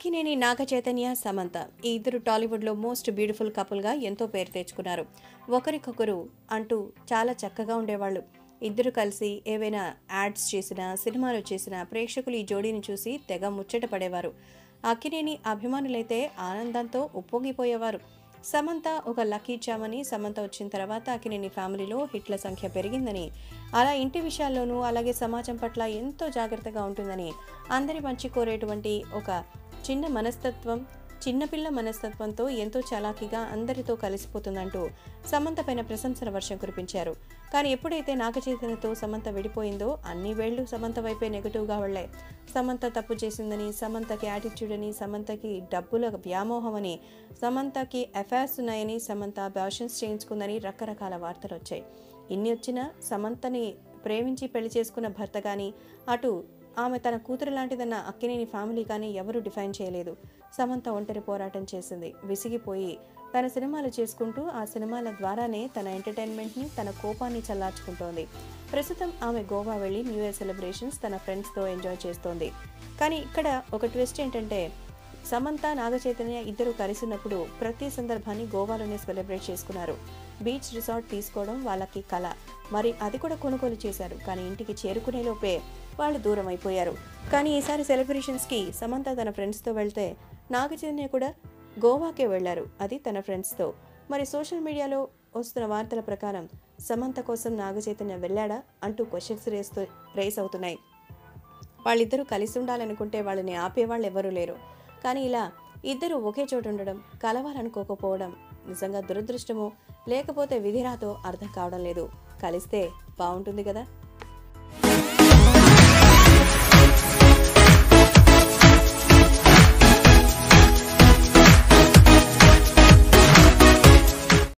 అక్కినేని నాగ చైతన్య సమంత ఈ ఇద్దరు టాలీవుడ్లో మోస్ట్ బ్యూటిఫుల్ కపుల్గా ఎంతో పేరు తెచ్చుకున్నారు. ఒకరికొకరు అంటూ చాలా చక్కగా ఉండేవాళ్ళు. ఇద్దరు కలిసి ఏవైనా యాడ్స్ చేసినా సినిమాలు చేసినా ప్రేక్షకులు ఈ జోడీని చూసి తెగ ముచ్చట పడేవారు. అక్కినేని అభిమానులైతే ఆనందంతో ఉప్పొంగిపోయేవారు. సమంత ఒక లక్కీ చామని సమంత వచ్చిన తర్వాత అకినేని ఫ్యామిలీలో హిట్ల సంఖ్య పెరిగిందని. అలా ఇంటి విషయాల్లోనూ అలాగే సమాజం పట్ల ఎంతో జాగ్రత్తగా ఉంటుందని అందరి మంచి కోరేటువంటి ఒక చిన్న మనస్తత్వం చిన్నపిల్ల మనస్తత్వంతో ఎంతో చలాకీగా అందరితో కలిసిపోతుందంటూ సమంత పైన ప్రశంసల వర్షం కురిపించారు. కానీ ఎప్పుడైతే నాగచైతన్యతో సమంత విడిపోయిందో అన్ని వేళ్ళు సమంత వైపే నెగటివ్గా వెళ్ళాయి సమంత తప్పు చేసిందని సమంతకి యాటిట్యూడ్ అని సమంతకి డబ్బుల వ్యామోహం అని సమంతకి అఫైర్స్ ఉన్నాయని సమంత బ్యాషన్స్ చేయించుకుందని రకరకాల వార్తలు వచ్చాయి. ఇన్ని వచ్చినా సమంతని ప్రేమించి పెళ్ళి చేసుకున్న భర్త కానీ అటు ఆమె తన కూతురు లాంటిదన్న అక్కినేని ఫ్యామిలీ కానీ ఎవరూ డిఫైన్ చేయలేదు. సమంత ఒంటరి పోరాటం చేసింది. విసిగిపోయి తన సినిమాలు చేసుకుంటూ ఆ సినిమాల ద్వారానే తన ఎంటర్టైన్మెంట్ని తన కోపాన్ని చల్లార్చుకుంటోంది. ప్రస్తుతం ఆమె గోవా వెళ్ళి న్యూ ఇయర్ సెలబ్రేషన్స్ తన ఫ్రెండ్స్తో ఎంజాయ్ చేస్తోంది. కానీ ఇక్కడ ఒక ట్విస్ట్ ఏంటంటే సమంత నాగచైతన్య ఇద్దరు కలిసినప్పుడు ప్రతి సందర్భాన్ని గోవాలోనే సెలబ్రేట్ చేసుకున్నారు. బీచ్ రిసార్ట్ తీసుకోవడం వాళ్ళకి కళ మరి అది కూడా కొనుగోలు చేశారు. కానీ ఇంటికి చేరుకునే లోపే వాళ్ళు దూరం అయిపోయారు. కానీ ఈసారి సెలబ్రేషన్స్కి సమంత తన ఫ్రెండ్స్తో వెళ్తే నాగచైతన్య కూడా గోవాకే వెళ్ళారు. అది తన ఫ్రెండ్స్తో మరి సోషల్ మీడియాలో వస్తున్న వార్తల ప్రకారం సమంత కోసం నాగచైతన్య వెళ్ళాడా అంటూ క్వశ్చన్స్ రేస్తూ రేస్ అవుతున్నాయి. వాళ్ళిద్దరూ కలిసి ఉండాలనుకుంటే వాళ్ళని ఆపేవాళ్ళు ఎవరూ లేరు. కానీ ఇలా ఇద్దరు ఒకే చోట ఉండడం కలవాలనుకోకపోవడం నిజంగా దురదృష్టమో. లేకపోతే విధిరాతో అర్థం కావడం లేదు. కలిస్తే బాగుంటుంది కదా?